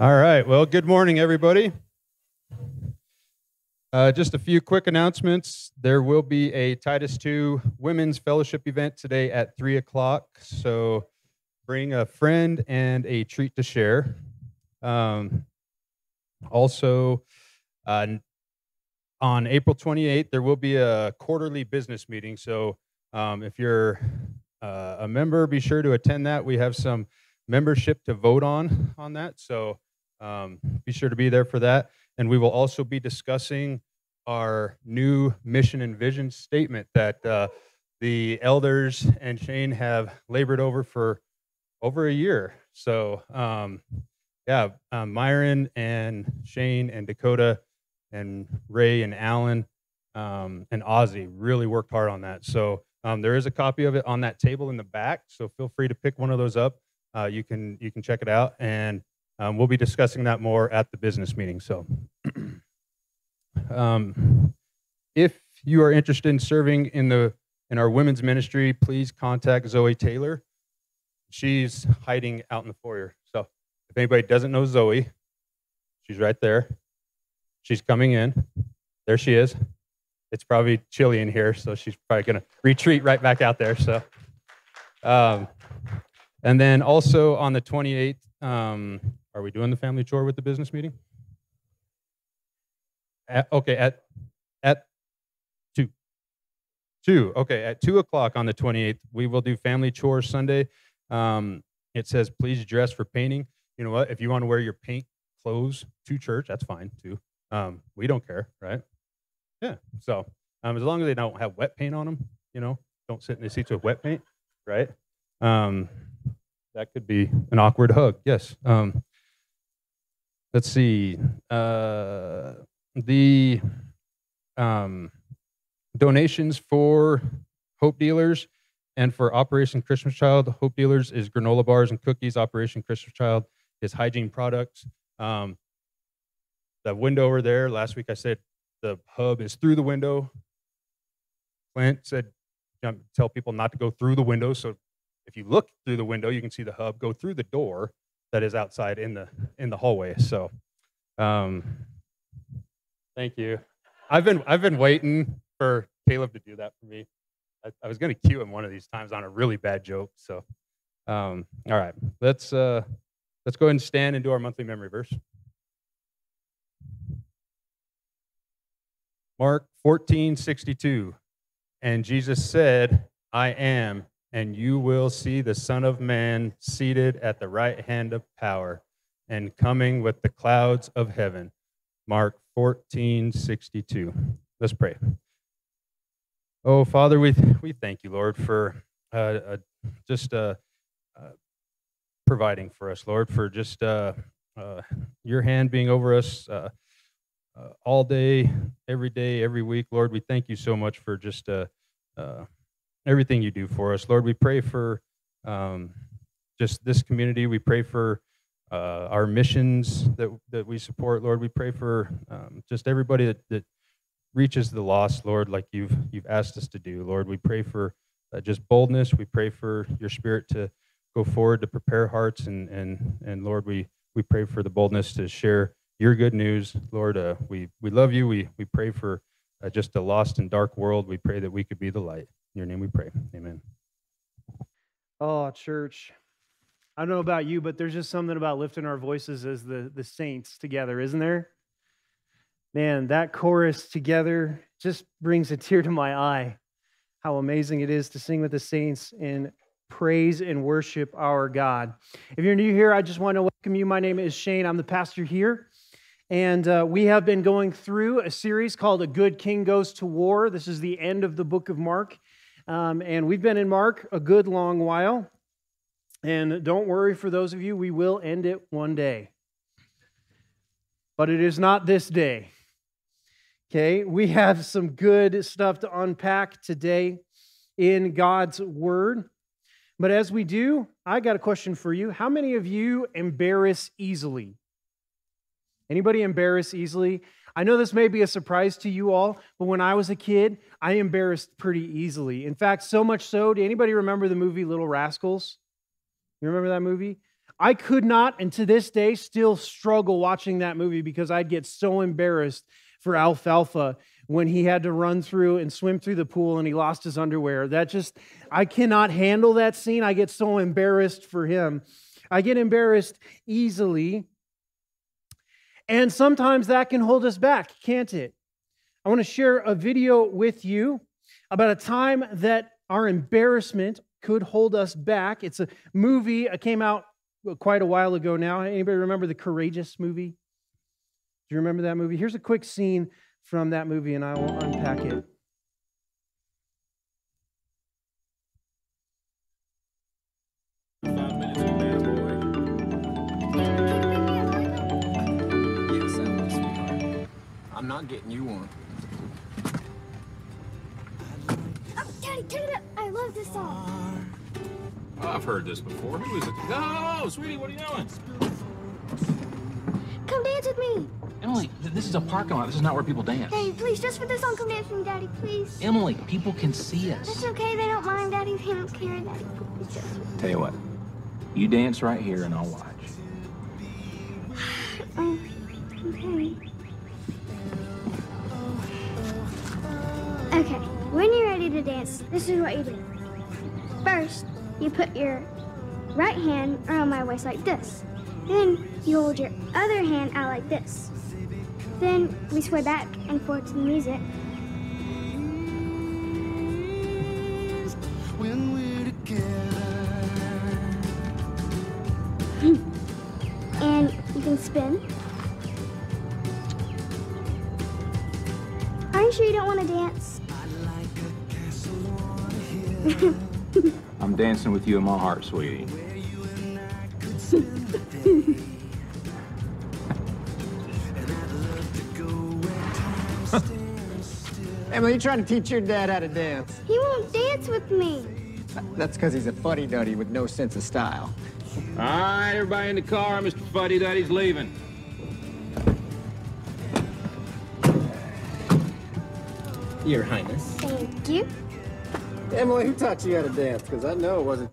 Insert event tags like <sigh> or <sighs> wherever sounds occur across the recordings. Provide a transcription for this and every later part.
All right. Well, good morning, everybody. Uh, just a few quick announcements. There will be a Titus II Women's Fellowship event today at 3 o'clock. So bring a friend and a treat to share. Um, also, uh, on April 28th, there will be a quarterly business meeting. So um, if you're uh, a member, be sure to attend that. We have some membership to vote on on that. So um, be sure to be there for that. And we will also be discussing our new mission and vision statement that uh, the elders and Shane have labored over for over a year. So, um, yeah, um, Myron and Shane and Dakota and Ray and Alan um, and Ozzy really worked hard on that. So um, there is a copy of it on that table in the back. So feel free to pick one of those up. Uh, you can you can check it out, and um, we'll be discussing that more at the business meeting. So, <clears throat> um, if you are interested in serving in the in our women's ministry, please contact Zoe Taylor. She's hiding out in the foyer. So, if anybody doesn't know Zoe, she's right there. She's coming in. There she is. It's probably chilly in here, so she's probably going to retreat right back out there. So, um, and then also on the 28th, um, are we doing the family chore with the business meeting? At, okay, at at two. Two. Okay, at two o'clock on the 28th, we will do family chore Sunday. Um, it says please dress for painting. You know what? If you want to wear your paint clothes to church, that's fine too. Um, we don't care, right? Yeah. So um, as long as they don't have wet paint on them, you know, don't sit in the seats with wet paint, right? Um, that could be an awkward hug. Yes. Um, let's see. Uh, the um, donations for Hope Dealers and for Operation Christmas Child. Hope Dealers is granola bars and cookies. Operation Christmas Child is hygiene products. Um, the window over there, last week I said the hub is through the window. Clint said, tell people not to go through the window. So if you look through the window, you can see the hub go through the door that is outside in the in the hallway. So, um, thank you. I've been I've been waiting for Caleb to do that for me. I, I was going to cue him one of these times on a really bad joke. So, um, all right, let's uh, let's go ahead and stand and do our monthly memory verse. Mark 14, 62. And Jesus said, I am, and you will see the Son of Man seated at the right hand of power and coming with the clouds of heaven. Mark 14, 62. Let's pray. Oh, Father, we, we thank you, Lord, for uh, uh, just uh, uh providing for us, Lord, for just uh, uh, your hand being over us all day, every day, every week. Lord, we thank you so much for just everything you do for us. Lord, we pray for um, just this community. We pray for uh, our missions that, that we support. Lord, we pray for um, just everybody that, that reaches the lost, Lord, like you've, you've asked us to do. Lord, we pray for uh, just boldness. We pray for your spirit to go forward to prepare hearts. And, and, and Lord, we, we pray for the boldness to share your good news, Lord. Uh, we we love you. We we pray for uh, just a lost and dark world. We pray that we could be the light. In your name we pray. Amen. Oh, church. I don't know about you, but there's just something about lifting our voices as the, the saints together, isn't there? Man, that chorus together just brings a tear to my eye. How amazing it is to sing with the saints in praise and worship our God. If you're new here, I just want to welcome you. My name is Shane. I'm the pastor here. And uh, we have been going through a series called A Good King Goes to War. This is the end of the book of Mark. Um, and we've been in Mark a good long while. And don't worry for those of you, we will end it one day. But it is not this day. Okay, we have some good stuff to unpack today in God's Word. But as we do, I got a question for you. How many of you embarrass easily? Anybody embarrass easily? I know this may be a surprise to you all, but when I was a kid, I embarrassed pretty easily. In fact, so much so, do anybody remember the movie Little Rascals? You remember that movie? I could not, and to this day, still struggle watching that movie because I'd get so embarrassed for Alfalfa when he had to run through and swim through the pool and he lost his underwear. That just, I cannot handle that scene. I get so embarrassed for him. I get embarrassed easily. And sometimes that can hold us back, can't it? I want to share a video with you about a time that our embarrassment could hold us back. It's a movie. It came out quite a while ago now. Anybody remember the Courageous movie? Do you remember that movie? Here's a quick scene from that movie, and I will unpack it. Not getting you one. Oh, Daddy, turn it up. I love this song. Oh, I've heard this before. Who is it? No, sweetie, what are you doing? Come dance with me. Emily, this is a parking lot. This is not where people dance. Daddy, please, just for this song, come dance with me, Daddy, please. Emily, people can see That's us. okay. They don't mind, Daddy. They don't care, Daddy. It's just... Tell you what, you dance right here and I'll watch. <sighs> Okay, when you're ready to dance, this is what you do. First, you put your right hand around my waist like this. Then you hold your other hand out like this. Then we sway back and forth to the music. when we're together. and you can spin. I'm dancing with you in my heart, sweetie. <laughs> Emily, you trying to teach your dad how to dance? He won't dance with me. That's because he's a fuddy duddy with no sense of style. All right, everybody in the car. Mr. Fuddy Duddy's leaving. Your Highness. Thank you. Emily, who taught you how to dance? Because I know it wasn't.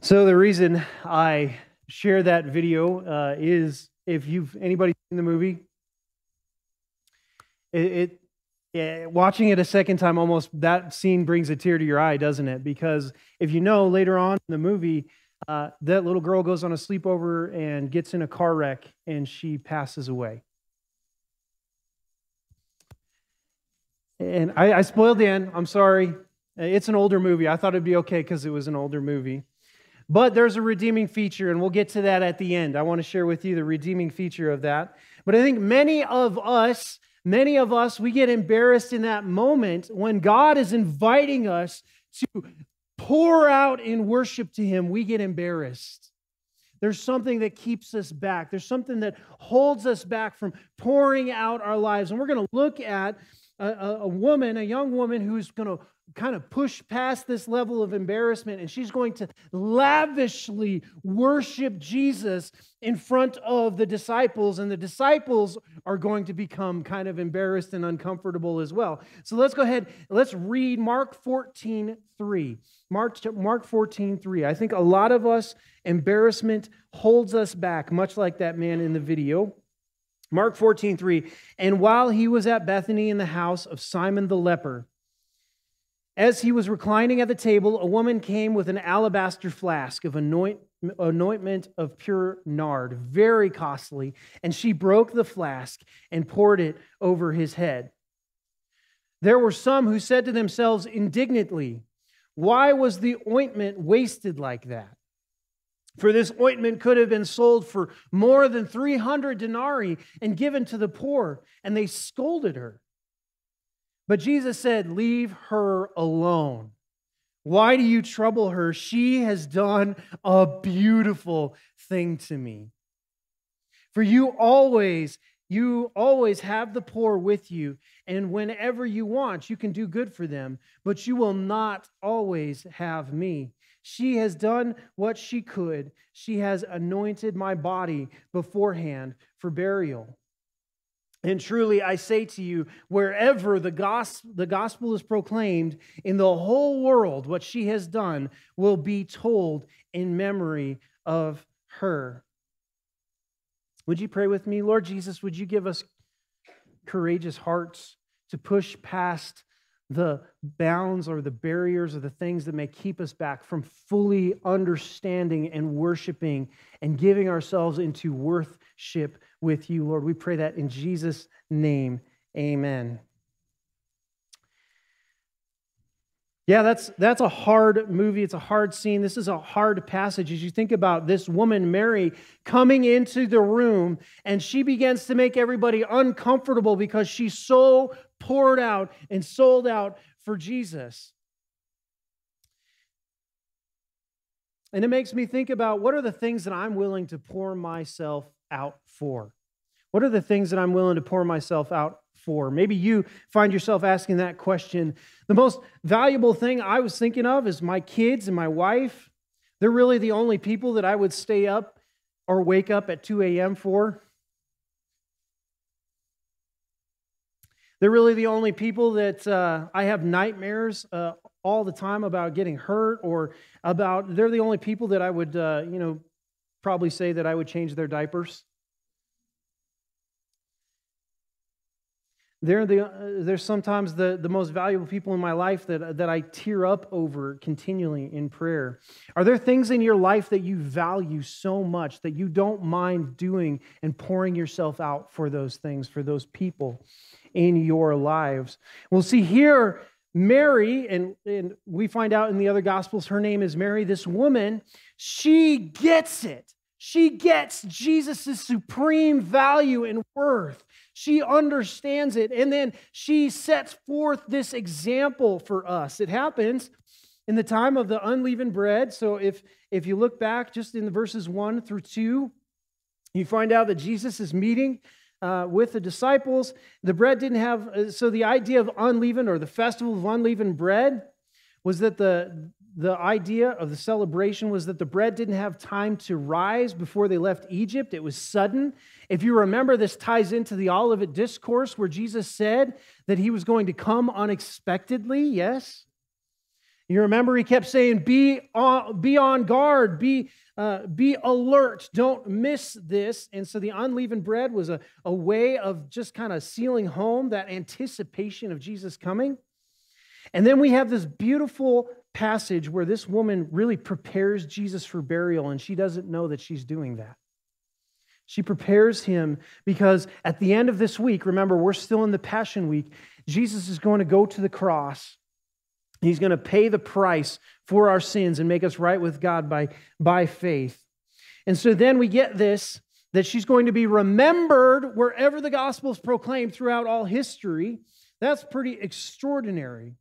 So the reason I share that video uh, is if you've anybody seen the movie, it, it yeah, watching it a second time almost that scene brings a tear to your eye, doesn't it? Because if you know later on in the movie, uh, that little girl goes on a sleepover and gets in a car wreck and she passes away. And I, I spoiled the end. I'm sorry. It's an older movie. I thought it'd be okay because it was an older movie. But there's a redeeming feature, and we'll get to that at the end. I want to share with you the redeeming feature of that. But I think many of us, many of us, we get embarrassed in that moment when God is inviting us to pour out in worship to Him. We get embarrassed. There's something that keeps us back. There's something that holds us back from pouring out our lives. And we're going to look at a, a, woman, a young woman who's going to kind of push past this level of embarrassment and she's going to lavishly worship Jesus in front of the disciples and the disciples are going to become kind of embarrassed and uncomfortable as well. So let's go ahead let's read Mark 14 3. Mark, Mark 14 3. I think a lot of us embarrassment holds us back much like that man in the video. Mark 14 3. And while he was at Bethany in the house of Simon the leper, as he was reclining at the table, a woman came with an alabaster flask of anoint, anointment of pure nard, very costly, and she broke the flask and poured it over his head. There were some who said to themselves indignantly, Why was the ointment wasted like that? For this ointment could have been sold for more than 300 denarii and given to the poor. And they scolded her. But Jesus said, Leave her alone. Why do you trouble her? She has done a beautiful thing to me. For you always, you always have the poor with you, and whenever you want, you can do good for them, but you will not always have me. She has done what she could. She has anointed my body beforehand for burial. And truly, I say to you, wherever the gospel, the gospel is proclaimed in the whole world, what she has done will be told in memory of her. Would you pray with me? Lord Jesus, would you give us courageous hearts to push past the bounds or the barriers or the things that may keep us back from fully understanding and worshiping and giving ourselves into worship with you, Lord. We pray that in Jesus' name. Amen. Yeah, that's that's a hard movie. It's a hard scene. This is a hard passage as you think about this woman Mary coming into the room and she begins to make everybody uncomfortable because she's so poured out and sold out for Jesus. And it makes me think about what are the things that I'm willing to pour myself out for? What are the things that I'm willing to pour myself out for? Maybe you find yourself asking that question. The most valuable thing I was thinking of is my kids and my wife. They're really the only people that I would stay up or wake up at 2 a.m. for. They're really the only people that uh, I have nightmares uh, all the time about getting hurt or about, they're the only people that I would, uh, you know, probably say that I would change their diapers. They're, the, they're sometimes the, the most valuable people in my life that, that I tear up over continually in prayer. Are there things in your life that you value so much that you don't mind doing and pouring yourself out for those things, for those people in your lives? We'll see here Mary, and, and we find out in the other Gospels, her name is Mary, this woman, she gets it. She gets Jesus' supreme value and worth. She understands it. And then she sets forth this example for us. It happens in the time of the unleavened bread. So if, if you look back just in the verses 1 through 2, you find out that Jesus is meeting uh, with the disciples. The bread didn't have, uh, so the idea of unleavened or the festival of unleavened bread was that the, the idea of the celebration was that the bread didn't have time to rise before they left Egypt. It was sudden. If you remember, this ties into the Olivet Discourse where Jesus said that he was going to come unexpectedly. Yes? You remember he kept saying, Be on, be on guard, be, uh, be alert, don't miss this. And so the unleavened bread was a, a way of just kind of sealing home that anticipation of Jesus coming. And then we have this beautiful passage where this woman really prepares Jesus for burial, and she doesn't know that she's doing that. She prepares him because at the end of this week, remember, we're still in the Passion Week, Jesus is going to go to the cross. He's going to pay the price for our sins and make us right with God by, by faith. And so then we get this that she's going to be remembered wherever the gospel is proclaimed throughout all history. That's pretty extraordinary.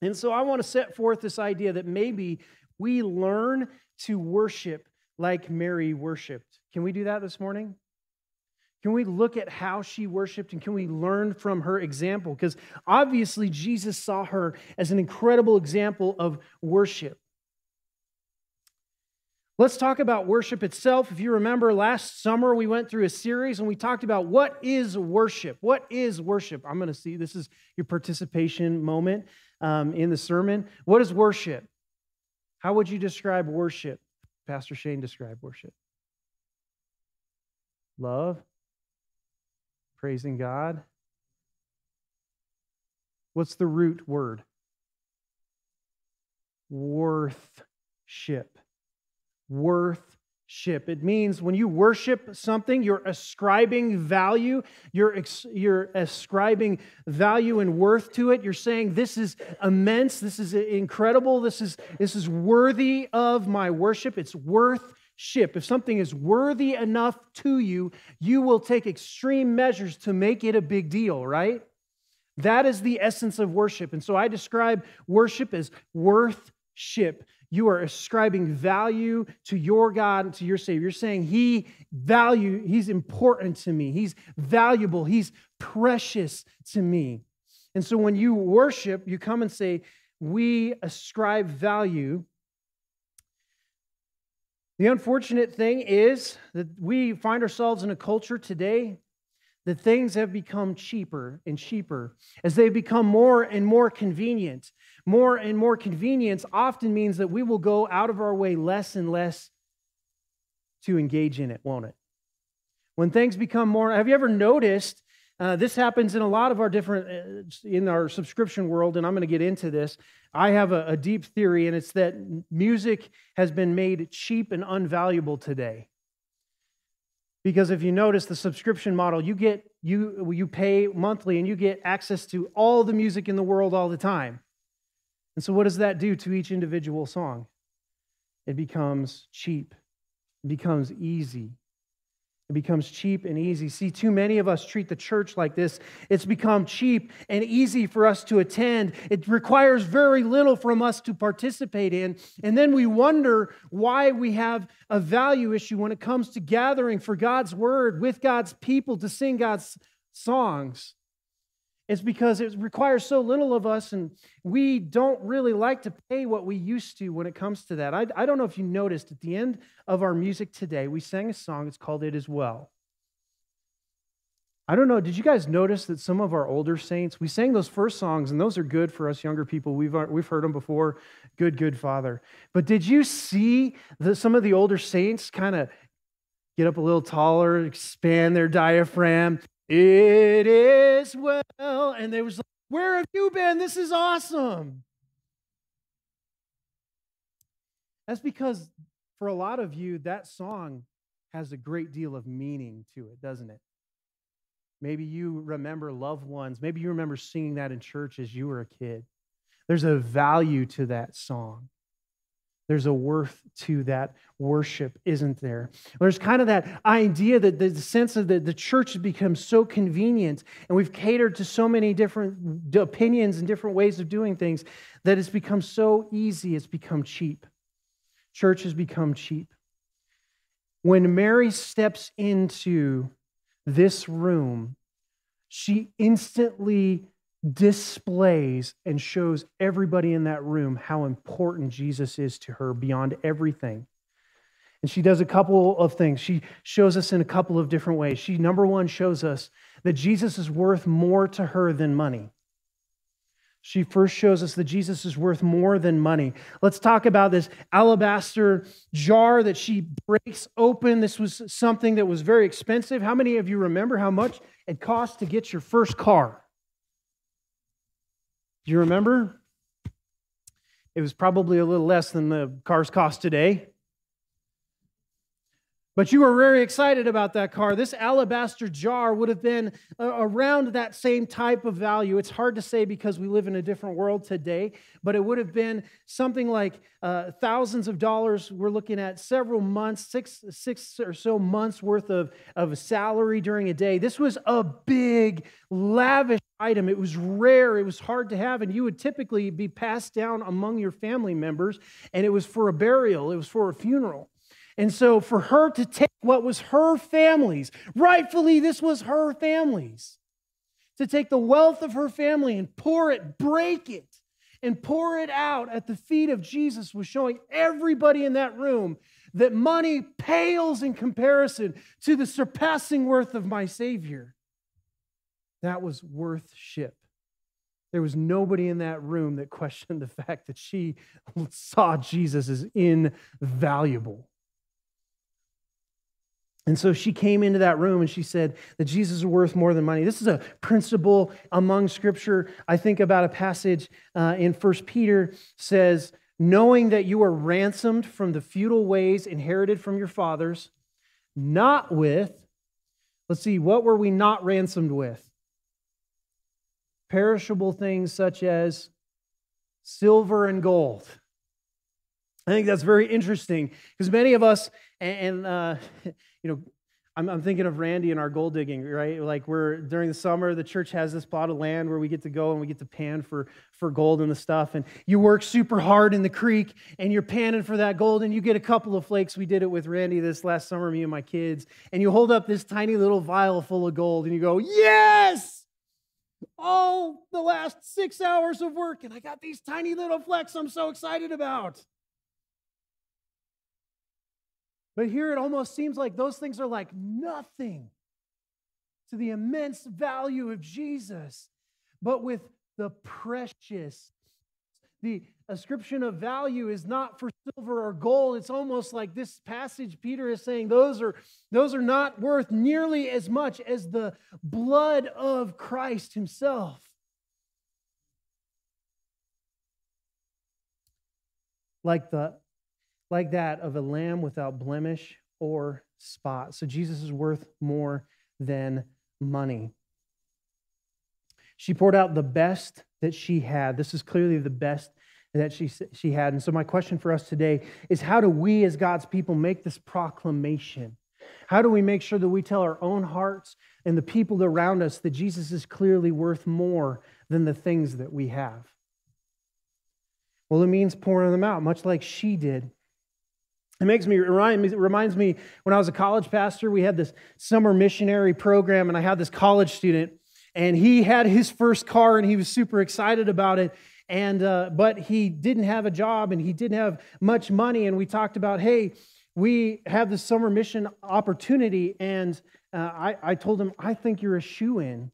And so I want to set forth this idea that maybe we learn to worship like Mary worshiped. Can we do that this morning? Can we look at how she worshiped and can we learn from her example? Because obviously, Jesus saw her as an incredible example of worship. Let's talk about worship itself. If you remember last summer, we went through a series and we talked about what is worship? What is worship? I'm going to see this is your participation moment um, in the sermon. What is worship? How would you describe worship? Pastor Shane described worship. Love, praising God. What's the root word? Worthship. Worthship. It means when you worship something, you're ascribing value, you're, you're ascribing value and worth to it. You're saying, This is immense, this is incredible, this is, this is worthy of my worship. It's worth ship. If something is worthy enough to you, you will take extreme measures to make it a big deal, right? That is the essence of worship. And so I describe worship as worthship. You are ascribing value to your God and to your Savior. You're saying He value, He's important to me. He's valuable. He's precious to me. And so when you worship, you come and say, We ascribe value the unfortunate thing is that we find ourselves in a culture today that things have become cheaper and cheaper, as they become more and more convenient, more and more convenience often means that we will go out of our way less and less to engage in it, won't it? When things become more, have you ever noticed? Uh, this happens in a lot of our different, uh, in our subscription world, and I'm going to get into this. I have a, a deep theory, and it's that music has been made cheap and unvaluable today. Because if you notice the subscription model, you get you you pay monthly and you get access to all the music in the world all the time. And so what does that do to each individual song? It becomes cheap. It becomes easy. It becomes cheap and easy. See, too many of us treat the church like this. It's become cheap and easy for us to attend. It requires very little from us to participate in. And then we wonder why we have a value issue when it comes to gathering for God's word with God's people to sing God's songs. It's because it requires so little of us, and we don't really like to pay what we used to when it comes to that. I, I don't know if you noticed at the end of our music today, we sang a song, it's called It Is Well. I don't know, did you guys notice that some of our older saints, we sang those first songs, and those are good for us younger people. We've, we've heard them before. Good, good Father. But did you see that some of the older saints kind of get up a little taller, expand their diaphragm, it is well. And they was like, Where have you been? This is awesome. That's because for a lot of you, that song has a great deal of meaning to it, doesn't it? Maybe you remember loved ones. Maybe you remember singing that in church as you were a kid. There's a value to that song. There's a worth to that worship, isn't there? There's kind of that idea that the sense of that the church has become so convenient and we've catered to so many different opinions and different ways of doing things that it's become so easy, it's become cheap. Church has become cheap. When Mary steps into this room, she instantly displays and shows everybody in that room how important Jesus is to her beyond everything. And she does a couple of things. She shows us in a couple of different ways. She, number one, shows us that Jesus is worth more to her than money. She first shows us that Jesus is worth more than money. Let's talk about this alabaster jar that she breaks open. This was something that was very expensive. How many of you remember how much it cost to get your first car? Do you remember? It was probably a little less than the cars cost today. But you were very excited about that car. This alabaster jar would have been around that same type of value. It's hard to say because we live in a different world today, but it would have been something like uh, thousands of dollars. We're looking at several months, six, six or so months worth of, of salary during a day. This was a big, lavish item. It was rare, it was hard to have, and you would typically be passed down among your family members, and it was for a burial, it was for a funeral. And so for her to take what was her family's, rightfully, this was her family's, to take the wealth of her family and pour it, break it, and pour it out at the feet of Jesus was showing everybody in that room that money pales in comparison to the surpassing worth of my Savior. That was worth ship. There was nobody in that room that questioned the fact that she saw Jesus as invaluable. And so she came into that room and she said that Jesus is worth more than money. This is a principle among Scripture. I think about a passage uh, in First Peter says, knowing that you are ransomed from the futile ways inherited from your fathers, not with, let's see, what were we not ransomed with? Perishable things such as silver and gold. I think that's very interesting because many of us, and, uh, <laughs> you know, I'm, I'm, thinking of Randy and our gold digging, right? Like we're during the summer, the church has this plot of land where we get to go and we get to pan for for gold and the stuff. And you work super hard in the creek and you're panning for that gold and you get a couple of flakes. We did it with Randy this last summer, me and my kids. And you hold up this tiny little vial full of gold and you go, Yes! All the last six hours of work, and I got these tiny little flecks I'm so excited about. But here it almost seems like those things are like nothing to the immense value of Jesus, but with the precious. The ascription of value is not for silver or gold. It's almost like this passage Peter is saying those are those are not worth nearly as much as the blood of Christ himself. Like the like that of a lamb without blemish or spot. So Jesus is worth more than money. She poured out the best that she had. This is clearly the best that she, she had. And so, my question for us today is how do we, as God's people, make this proclamation? How do we make sure that we tell our own hearts and the people around us that Jesus is clearly worth more than the things that we have? Well, it means pouring them out, much like she did. It makes me, it reminds me when I was a college pastor, we had this summer missionary program, and I had this college student, and he had his first car, and he was super excited about it. And uh, but he didn't have a job, and he didn't have much money. And we talked about, hey, we have this summer mission opportunity, and uh, I, I told him, I think you're a shoe in.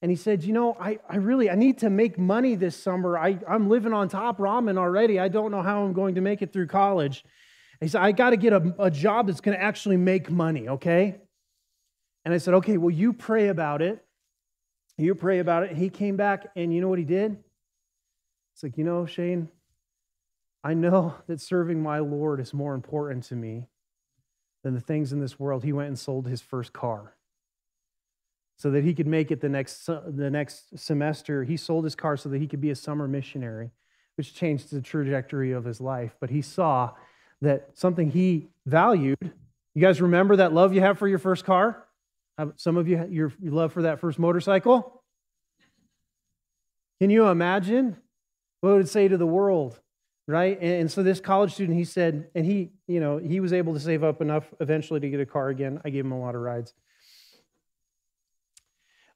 And he said, you know, I, I really I need to make money this summer. I, I'm living on top ramen already. I don't know how I'm going to make it through college. He said, I got to get a, a job that's going to actually make money, okay? And I said, okay, well, you pray about it. You pray about it. He came back, and you know what he did? It's like, you know, Shane, I know <laughs> that serving my Lord is more important to me than the things in this world. He went and sold his first car so that he could make it the next, the next semester. He sold his car so that he could be a summer missionary, which changed the trajectory of his life. But he saw that something he valued. You guys remember that love you have for your first car? Some of you, your love for that first motorcycle? Can you imagine what it would say to the world? Right? And, so this college student, he said, and he, you know, he was able to save up enough eventually to get a car again. I gave him a lot of rides.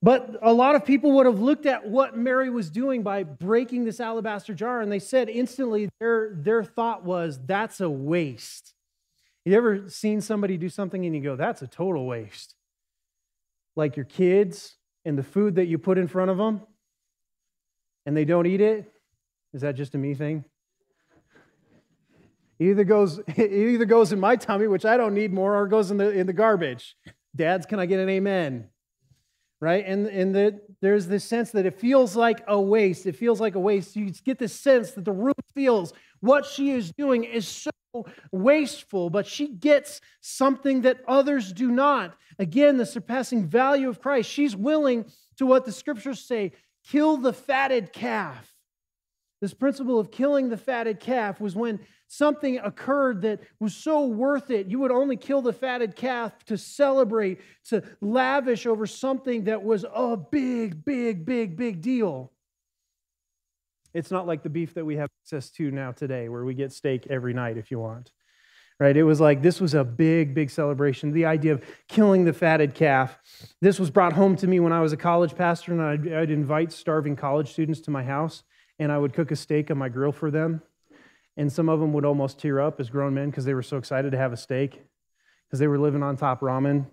But a lot of people would have looked at what Mary was doing by breaking this alabaster jar, and they said instantly their, their thought was, that's a waste. You ever seen somebody do something and you go, that's a total waste? Like your kids and the food that you put in front of them and they don't eat it? Is that just a me thing? It either goes, <laughs> it either goes in my tummy, which I don't need more, or goes in the, in the garbage. Dads, can I get an amen? right? And, and the, there's this sense that it feels like a waste. It feels like a waste. You get this sense that the room feels what she is doing is so wasteful, but she gets something that others do not. Again, the surpassing value of Christ. She's willing to what the scriptures say kill the fatted calf. This principle of killing the fatted calf was when something occurred that was so worth it. You would only kill the fatted calf to celebrate, to lavish over something that was a big, big, big, big deal. It's not like the beef that we have access to now today, where we get steak every night if you want. Right? It was like this was a big, big celebration. The idea of killing the fatted calf. This was brought home to me when I was a college pastor, and I'd, I'd invite starving college students to my house, and I would cook a steak on my grill for them and some of them would almost tear up as grown men because they were so excited to have a steak because they were living on top ramen.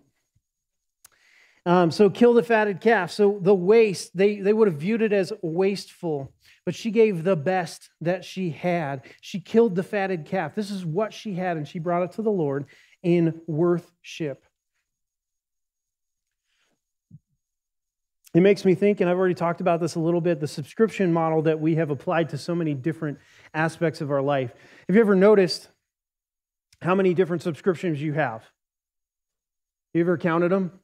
Um, so kill the fatted calf. So the waste, they, they would have viewed it as wasteful, but she gave the best that she had. She killed the fatted calf. This is what she had, and she brought it to the Lord in worthship. It makes me think, and I've already talked about this a little bit, the subscription model that we have applied to so many different aspects of our life. Have you ever noticed how many different subscriptions you have? have? You ever counted them?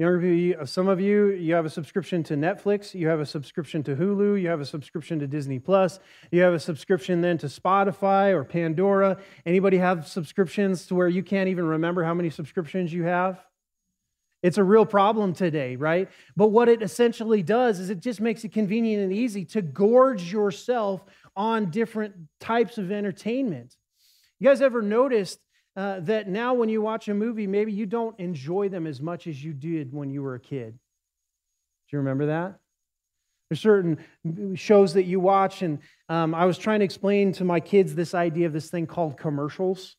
Younger some of you, you have a subscription to Netflix, you have a subscription to Hulu, you have a subscription to Disney Plus, you have a subscription then to Spotify or Pandora. Anybody have subscriptions to where you can't even remember how many subscriptions you have? It's a real problem today, right? But what it essentially does is it just makes it convenient and easy to gorge yourself on different types of entertainment. You guys ever noticed uh, that now when you watch a movie, maybe you don't enjoy them as much as you did when you were a kid? Do you remember that? There's certain shows that you watch, and um, I was trying to explain to my kids this idea of this thing called commercials.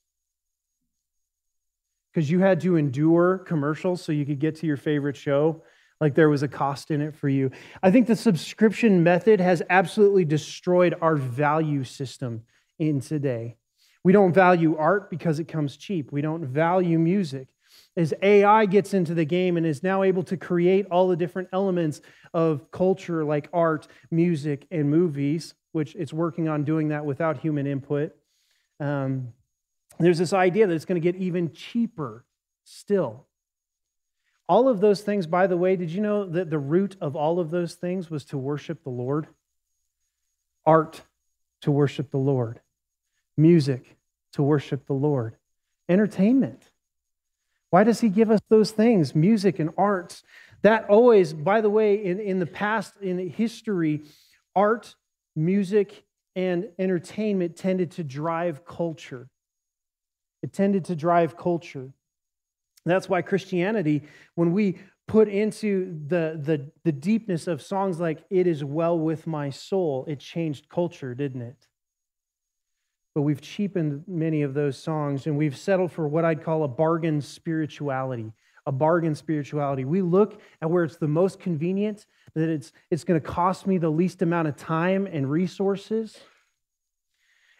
because you had to endure commercials so you could get to your favorite show. Like there was a cost in it for you. I think the subscription method has absolutely destroyed our value system in today. We don't value art because it comes cheap. We don't value music. As AI gets into the game and is now able to create all the different elements of culture like art, music, and movies, which it's working on doing that without human input, um, there's this idea that it's going to get even cheaper still. All of those things, by the way, did you know that the root of all of those things was to worship the Lord? Art to worship the Lord, music to worship the Lord, entertainment. Why does he give us those things, music and arts? That always, by the way, in, in the past, in history, art, music, and entertainment tended to drive culture. It tended to drive culture. That's why Christianity, when we put into the, the, the deepness of songs like It Is Well With My Soul, it changed culture, didn't it? But we've cheapened many of those songs and we've settled for what I'd call a bargain spirituality. A bargain spirituality. We look at where it's the most convenient, that it's, it's going to cost me the least amount of time and resources.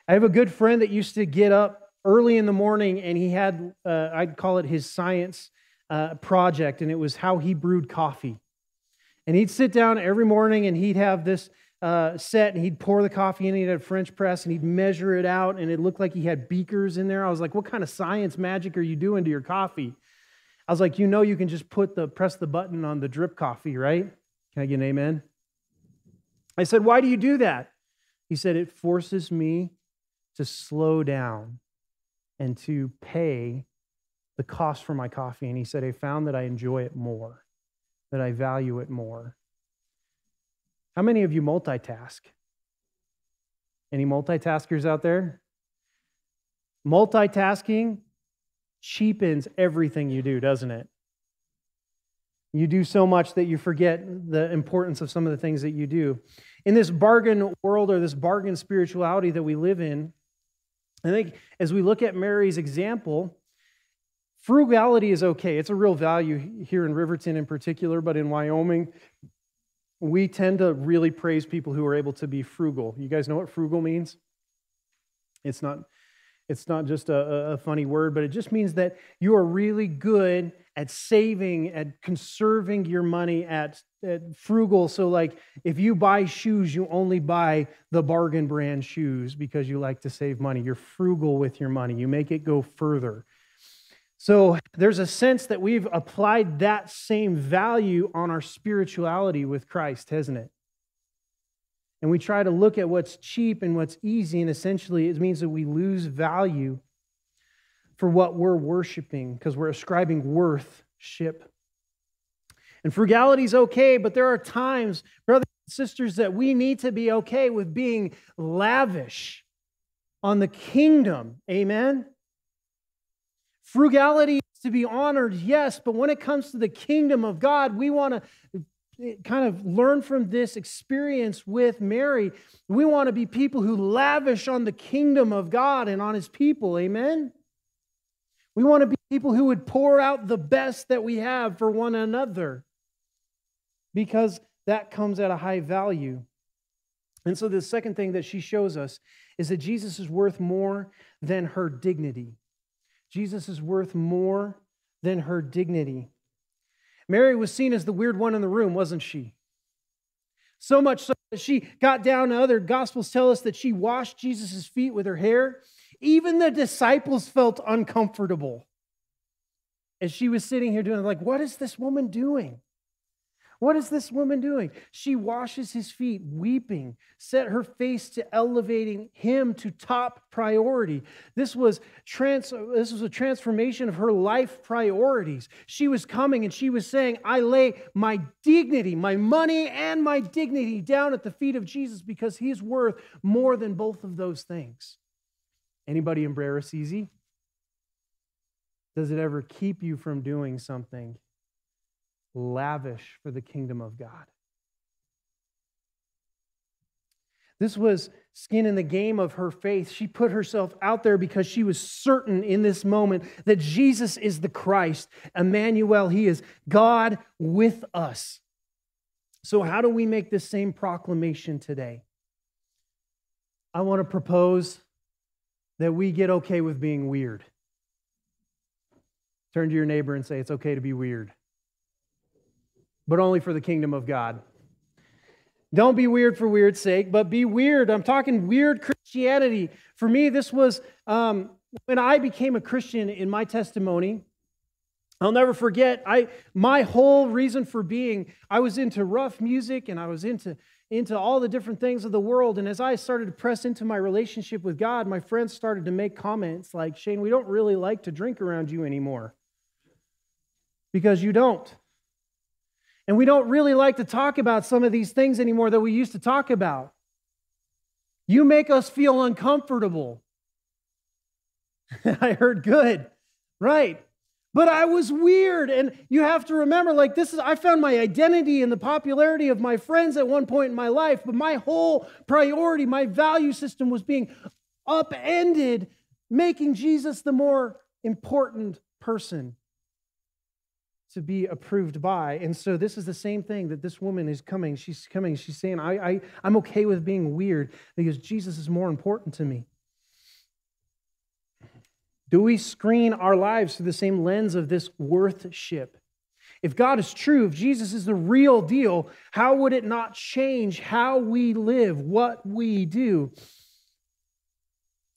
I have a good friend that used to get up early in the morning and he had, uh, I'd call it his science uh, project, and it was how he brewed coffee. And he'd sit down every morning and he'd have this uh, set and he'd pour the coffee in. He'd have a French press and he'd measure it out, and it looked like he had beakers in there. I was like, "What kind of science magic are you doing to your coffee?" I was like, "You know, you can just put the press the button on the drip coffee, right?" Can I get an amen? I said, "Why do you do that?" He said, "It forces me to slow down and to pay the cost for my coffee. And he said, I found that I enjoy it more, that I value it more. How many of you multitask? Any multitaskers out there? Multitasking cheapens everything you do, doesn't it? You do so much that you forget the importance of some of the things that you do. In this bargain world or this bargain spirituality that we live in, I think as we look at Mary's example, frugality is okay. It's a real value here in Riverton in particular, but in Wyoming, we tend to really praise people who are able to be frugal. You guys know what frugal means? It's not, it's not just a, a funny word, but it just means that you are really good at saving, at conserving your money, at, at frugal. So, like, if you buy shoes, you only buy the bargain brand shoes because you like to save money. You're frugal with your money, you make it go further. So, there's a sense that we've applied that same value on our spirituality with Christ, hasn't it? And we try to look at what's cheap and what's easy, and essentially it means that we lose value for what we're worshiping because we're ascribing worthship. And frugality is okay, but there are times, brothers and sisters, that we need to be okay with being lavish on the kingdom. Amen? Frugality is to be honored, yes, but when it comes to the kingdom of God, we want to eh, kind of learn from this experience with Mary. We want to be people who lavish on the kingdom of God and on his people. Amen? We want to be people who would pour out the best that we have for one another because that comes at a high value. And so, the second thing that she shows us is that Jesus is worth more than her dignity. Jesus is worth more than her dignity. Mary was seen as the weird one in the room, wasn't she? So much so that she got down. Other gospels tell us that she washed Jesus' feet with her hair. Even the disciples felt uncomfortable as she was sitting here doing, like, what is this woman doing? What is this woman doing? She washes his feet, weeping, set her face to elevating him to top priority. This was, trans- this was a transformation of her life priorities. She was coming and she was saying, I lay my dignity, my money, and my dignity down at the feet of Jesus because he's worth more than both of those things. Anybody embarrass easy? Does it ever keep you from doing something lavish for the kingdom of God? This was skin in the game of her faith. She put herself out there because she was certain in this moment that Jesus is the Christ, Emmanuel. He is God with us. So, how do we make this same proclamation today? I want to propose that we get okay with being weird. Turn to your neighbor and say, It's okay to be weird, but only for the kingdom of God. Don't be weird for weird's sake, but be weird. I'm talking weird Christianity. For me, this was um, when I became a Christian in my testimony. I'll never forget. I my whole reason for being, I was into rough music and I was into into all the different things of the world. And as I started to press into my relationship with God, my friends started to make comments like, Shane, we don't really like to drink around you anymore. Because you don't. And we don't really like to talk about some of these things anymore that we used to talk about. You make us feel uncomfortable. <laughs> I heard good. Right. But I was weird. And you have to remember, like, this is, I found my identity in the popularity of my friends at one point in my life, but my whole priority, my value system was being upended, making Jesus the more important person to be approved by. And so this is the same thing that this woman is coming. She's coming. She's saying, I, I, I'm okay with being weird because Jesus is more important to me. Do we screen our lives through the same lens of this worthship? If God is true, if Jesus is the real deal, how would it not change how we live, what we do?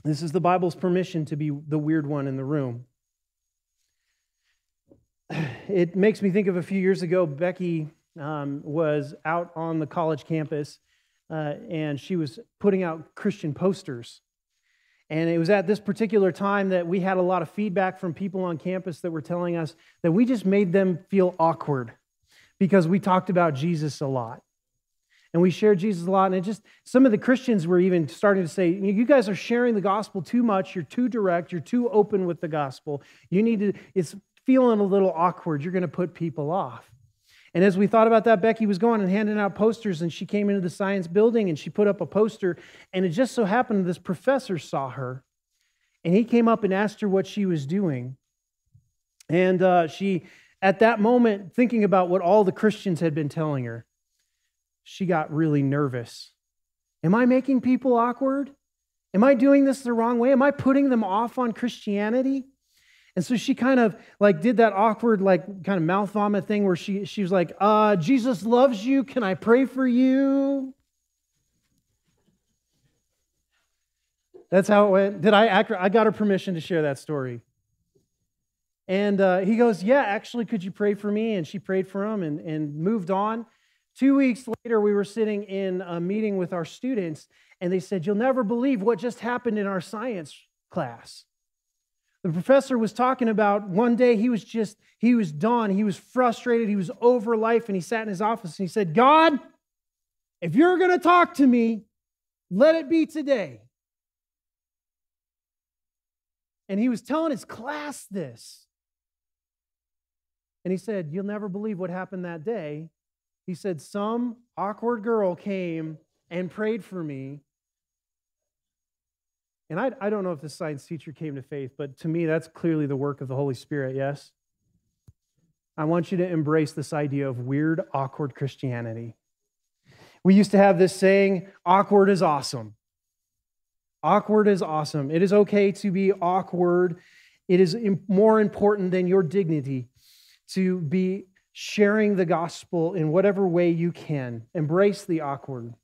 This is the Bible's permission to be the weird one in the room. It makes me think of a few years ago, Becky um, was out on the college campus uh, and she was putting out Christian posters. And it was at this particular time that we had a lot of feedback from people on campus that were telling us that we just made them feel awkward because we talked about Jesus a lot. And we shared Jesus a lot. And it just, some of the Christians were even starting to say, you guys are sharing the gospel too much. You're too direct. You're too open with the gospel. You need to, it's feeling a little awkward. You're going to put people off. And as we thought about that, Becky was going and handing out posters, and she came into the science building and she put up a poster. And it just so happened this professor saw her, and he came up and asked her what she was doing. And uh, she, at that moment, thinking about what all the Christians had been telling her, she got really nervous. Am I making people awkward? Am I doing this the wrong way? Am I putting them off on Christianity? And so she kind of like did that awkward, like kind of mouth vomit thing where she, she was like, uh, Jesus loves you. Can I pray for you? That's how it went. Did I act? I got her permission to share that story. And uh, he goes, Yeah, actually, could you pray for me? And she prayed for him and, and moved on. Two weeks later, we were sitting in a meeting with our students, and they said, You'll never believe what just happened in our science class. The professor was talking about one day he was just, he was done. He was frustrated. He was over life. And he sat in his office and he said, God, if you're going to talk to me, let it be today. And he was telling his class this. And he said, You'll never believe what happened that day. He said, Some awkward girl came and prayed for me and I, I don't know if the science teacher came to faith, but to me, that's clearly the work of the Holy Spirit, yes? I want you to embrace this idea of weird, awkward Christianity. We used to have this saying awkward is awesome. Awkward is awesome. It is okay to be awkward. It is more important than your dignity to be sharing the gospel in whatever way you can. Embrace the awkward.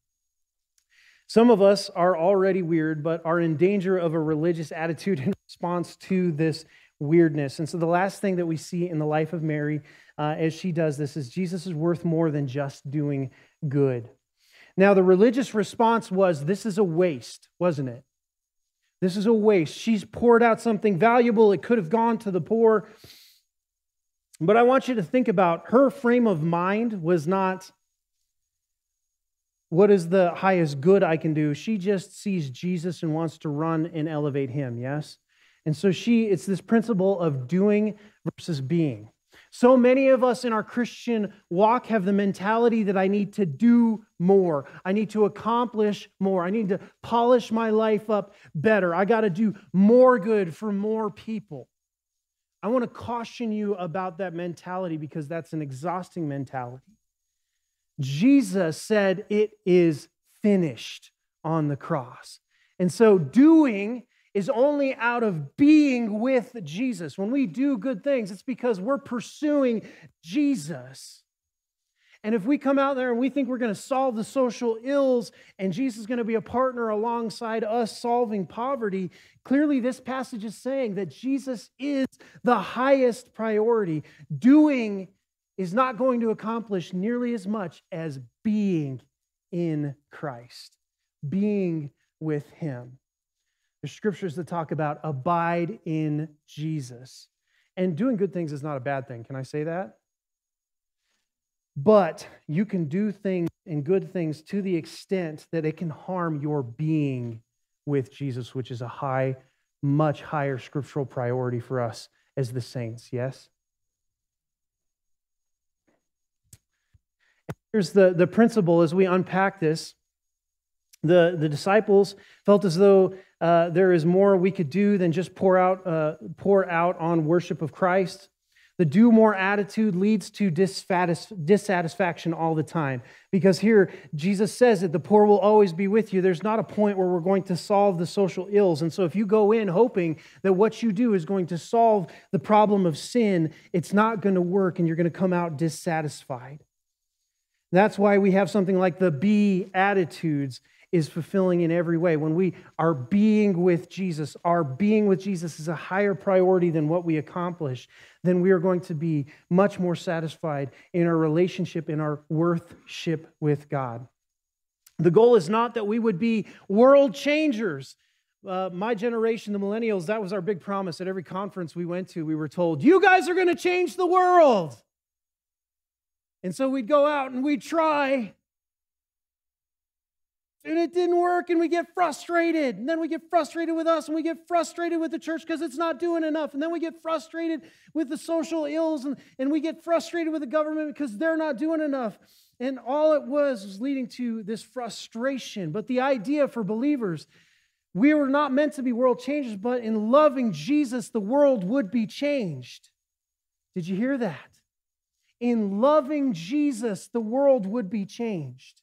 Some of us are already weird, but are in danger of a religious attitude in <laughs> response to this weirdness. And so, the last thing that we see in the life of Mary uh, as she does this is Jesus is worth more than just doing good. Now, the religious response was this is a waste, wasn't it? This is a waste. She's poured out something valuable, it could have gone to the poor. But I want you to think about her frame of mind was not what is the highest good I can do? She just sees Jesus and wants to run and elevate him, yes? And so she, it's this principle of doing versus being. So many of us in our Christian walk have the mentality that I need to do more. I need to accomplish more. I need to polish my life up better. I got to do more good for more people. I want to caution you about that mentality because that's an exhausting mentality. Jesus said, It is finished on the cross. And so, doing is only out of being with Jesus. When we do good things, it's because we're pursuing Jesus. And if we come out there and we think we're going to solve the social ills and Jesus is going to be a partner alongside us solving poverty, clearly this passage is saying that Jesus is the highest priority. Doing is not going to accomplish nearly as much as being in Christ, being with Him. There's scriptures that talk about abide in Jesus. And doing good things is not a bad thing. Can I say that? But you can do things and good things to the extent that it can harm your being with Jesus, which is a high, much higher scriptural priority for us as the saints. Yes? Here's the, the principle as we unpack this. The, the disciples felt as though uh, there is more we could do than just pour out, uh, pour out on worship of Christ. The do more attitude leads to dissatisfaction all the time. Because here, Jesus says that the poor will always be with you. There's not a point where we're going to solve the social ills. And so, if you go in hoping that what you do is going to solve the problem of sin, it's not going to work and you're going to come out dissatisfied. That's why we have something like the be attitudes is fulfilling in every way. When we are being with Jesus, our being with Jesus is a higher priority than what we accomplish, then we are going to be much more satisfied in our relationship, in our worthship with God. The goal is not that we would be world changers. Uh, my generation, the millennials, that was our big promise at every conference we went to. We were told, You guys are going to change the world. And so we'd go out and we'd try, and it didn't work and we get frustrated. And then we get frustrated with us and we get frustrated with the church because it's not doing enough. And then we get frustrated with the social ills and, and we get frustrated with the government because they're not doing enough. And all it was was leading to this frustration. But the idea for believers we were not meant to be world changers but in loving jesus the world would be changed. Did you hear that in loving jesus the world would be changed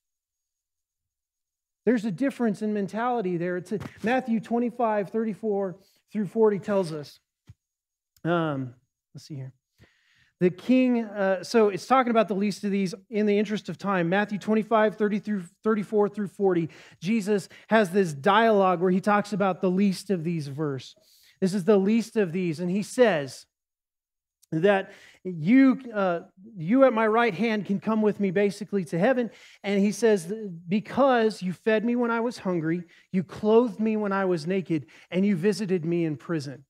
there's a difference in mentality there. It's a, Matthew 25, 34 through 40 tells us. Um, let's see here. The king, uh, so it's talking about the least of these in the interest of time. Matthew 25, 30 through 34 through 40. Jesus has this dialogue where he talks about the least of these verse. This is the least of these. And he says, that you uh, you at my right hand can come with me basically to heaven and he says because you fed me when i was hungry you clothed me when i was naked and you visited me in prison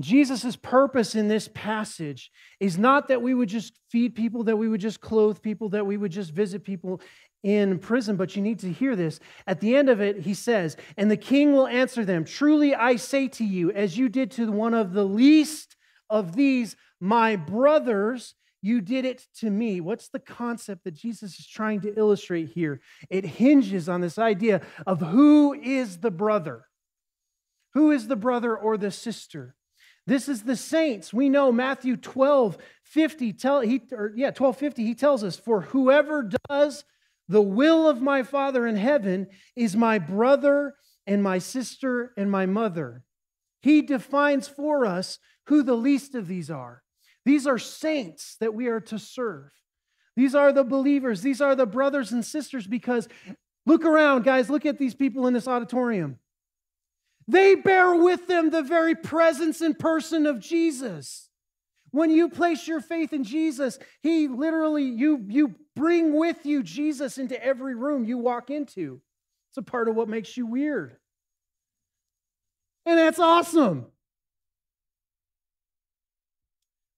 jesus' purpose in this passage is not that we would just feed people that we would just clothe people that we would just visit people in prison, but you need to hear this. At the end of it, he says, And the king will answer them Truly I say to you, as you did to one of the least of these, my brothers, you did it to me. What's the concept that Jesus is trying to illustrate here? It hinges on this idea of who is the brother? Who is the brother or the sister? This is the saints. We know Matthew 12, 50, tell, he, or, yeah, 12, 50, he tells us, For whoever does the will of my Father in heaven is my brother and my sister and my mother. He defines for us who the least of these are. These are saints that we are to serve. These are the believers. These are the brothers and sisters because look around, guys. Look at these people in this auditorium. They bear with them the very presence and person of Jesus. When you place your faith in Jesus, He literally, you, you bring with you Jesus into every room you walk into. It's a part of what makes you weird. And that's awesome.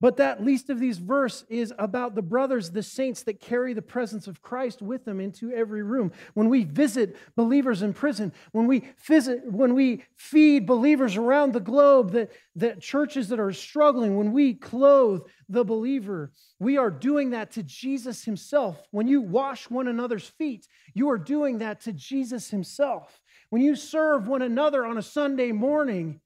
But that least of these verse is about the brothers, the saints that carry the presence of Christ with them into every room. When we visit believers in prison, when we visit, when we feed believers around the globe, that, that churches that are struggling, when we clothe the believer, we are doing that to Jesus Himself. When you wash one another's feet, you are doing that to Jesus Himself. When you serve one another on a Sunday morning,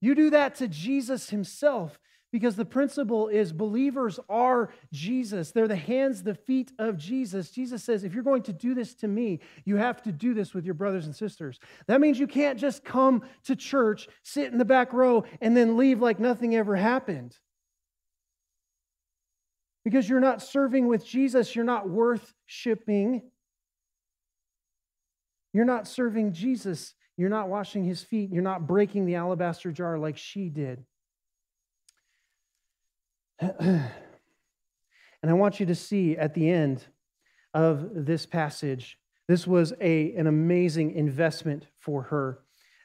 you do that to Jesus Himself because the principle is believers are Jesus. They're the hands, the feet of Jesus. Jesus says, if you're going to do this to me, you have to do this with your brothers and sisters. That means you can't just come to church, sit in the back row, and then leave like nothing ever happened. Because you're not serving with Jesus, you're not worth shipping. You're not serving Jesus. You're not washing his feet. You're not breaking the alabaster jar like she did. And I want you to see at the end of this passage, this was a, an amazing investment for her.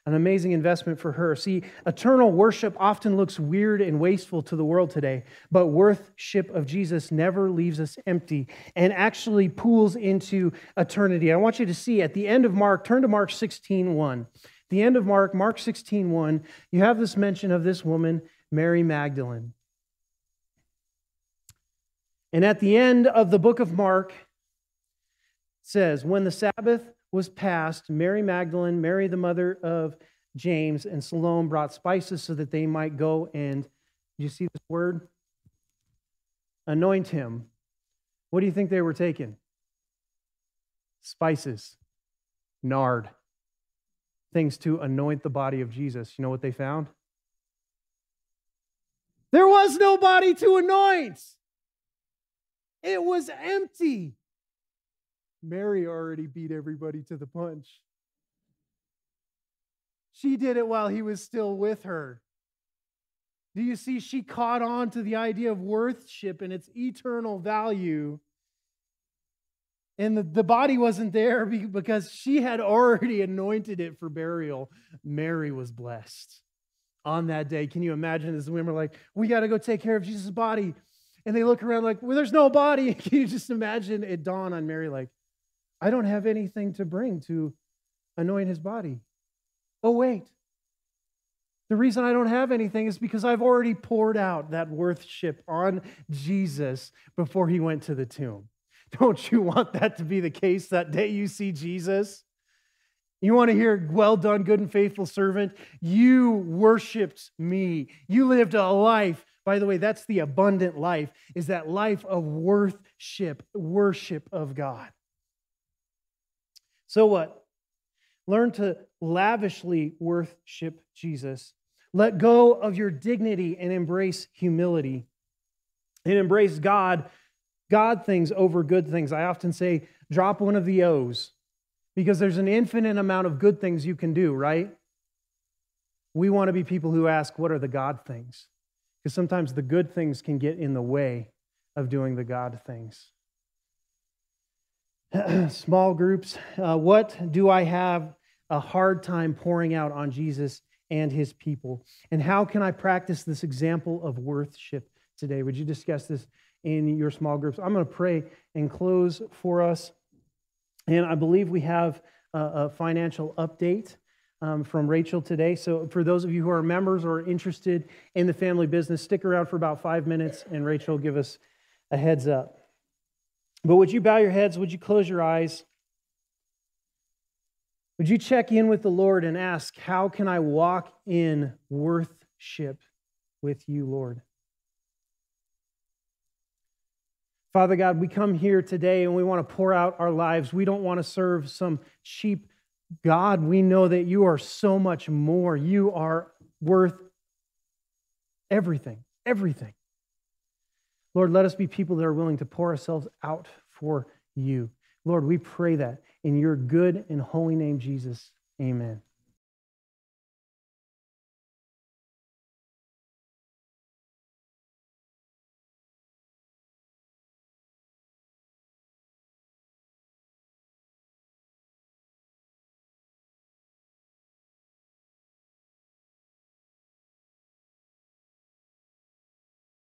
An amazing investment for her. See, eternal worship often looks weird and wasteful to the world today, but worship of Jesus never leaves us empty and actually pools into eternity. I want you to see at the end of Mark, turn to Mark 16 1. The end of Mark, Mark 16 1, you have this mention of this woman, Mary Magdalene. And at the end of the book of Mark, says, When the Sabbath was passed, Mary Magdalene, Mary the mother of James, and Salome brought spices so that they might go and, you see this word? Anoint him. What do you think they were taking? Spices, nard, things to anoint the body of Jesus. You know what they found? There was nobody to anoint. It was empty. Mary already beat everybody to the punch. She did it while he was still with her. Do you see? She caught on to the idea of worship and its eternal value. And the, the body wasn't there because she had already anointed it for burial. Mary was blessed on that day. Can you imagine as women were like, We got to go take care of Jesus' body and they look around like, well, there's no body. <laughs> Can you just imagine it dawn on Mary like, I don't have anything to bring to anoint his body. Oh, wait. The reason I don't have anything is because I've already poured out that worship on Jesus before he went to the tomb. <laughs> Don't you want that to be the case that day you see Jesus? You want to hear, well done, good and faithful servant? You worshiped me. You lived a life by the way, that's the abundant life, is that life of worship, worship of God. So what? Learn to lavishly worship Jesus. Let go of your dignity and embrace humility. And embrace God, God things over good things. I often say, drop one of the O's because there's an infinite amount of good things you can do, right? We want to be people who ask, what are the God things? Because sometimes the good things can get in the way of doing the God things. <clears throat> Small groups. Uh, what do I have a hard time pouring out on Jesus and his people? And how can I practice this example of worship today? Would you discuss this in your small groups? I'm going to pray and close for us. And I believe we have a, a financial update um, from Rachel today. So, for those of you who are members or interested in the family business, stick around for about five minutes and Rachel will give us a heads up. But would you bow your heads? Would you close your eyes? Would you check in with the Lord and ask, How can I walk in worthship with you, Lord? Father God, we come here today and we want to pour out our lives. We don't want to serve some cheap God, we know that you are so much more. You are worth everything, everything. Lord, let us be people that are willing to pour ourselves out for you. Lord, we pray that in your good and holy name, Jesus. Amen.